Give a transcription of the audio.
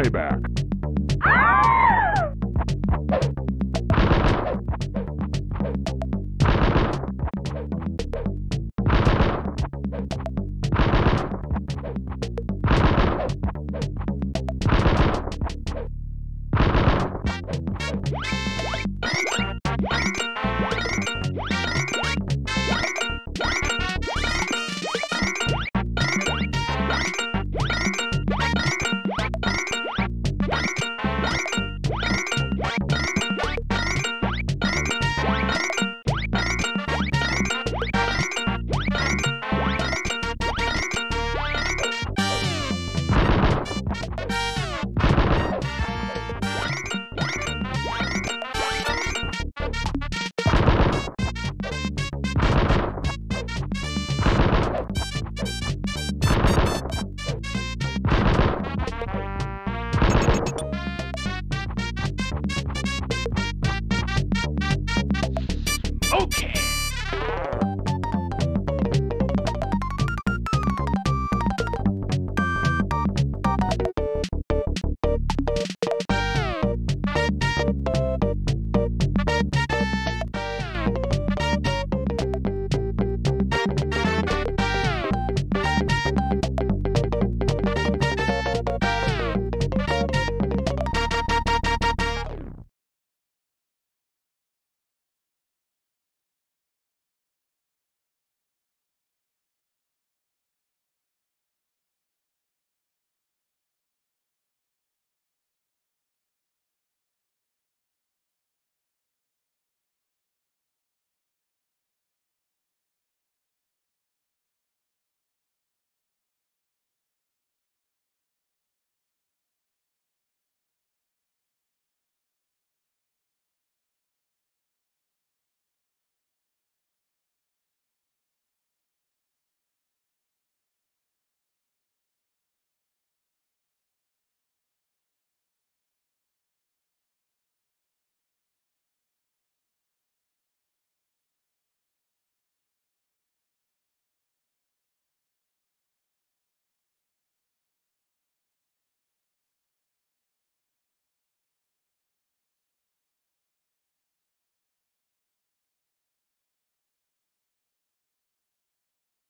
Payback. Ah!